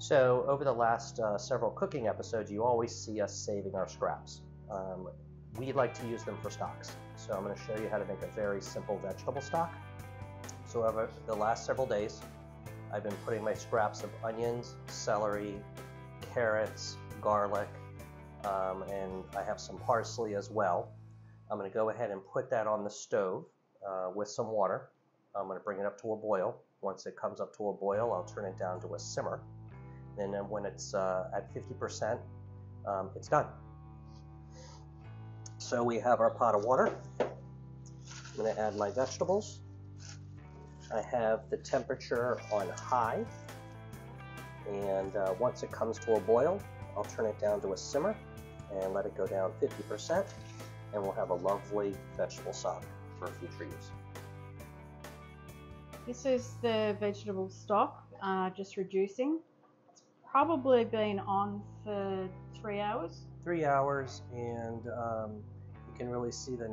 So over the last uh, several cooking episodes, you always see us saving our scraps. Um, we like to use them for stocks. So I'm going to show you how to make a very simple vegetable stock. So over the last several days, I've been putting my scraps of onions, celery, carrots, garlic, um, and I have some parsley as well. I'm going to go ahead and put that on the stove uh, with some water. I'm going to bring it up to a boil. Once it comes up to a boil, I'll turn it down to a simmer. And then when it's uh, at 50%, um, it's done. So we have our pot of water. I'm going to add my vegetables. I have the temperature on high. And uh, once it comes to a boil, I'll turn it down to a simmer and let it go down 50%. And we'll have a lovely vegetable stock for future use. This is the vegetable stock, uh, just reducing. Probably been on for three hours. Three hours, and um, you can really see the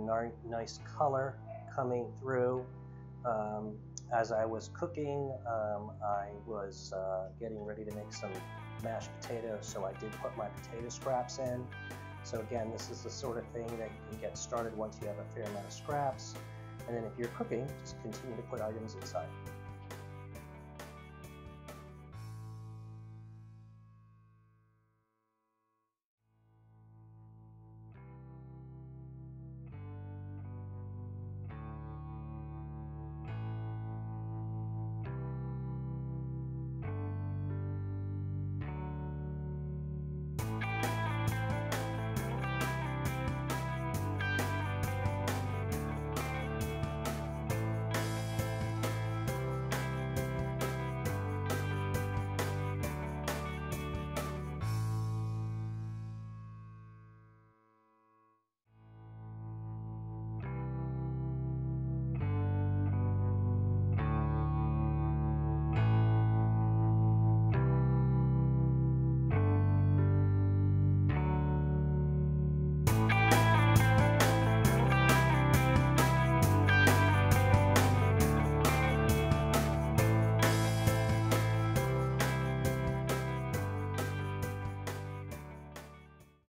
nice color coming through. Um, as I was cooking, um, I was uh, getting ready to make some mashed potatoes, so I did put my potato scraps in. So again, this is the sort of thing that you can get started once you have a fair amount of scraps. And then if you're cooking, just continue to put items inside.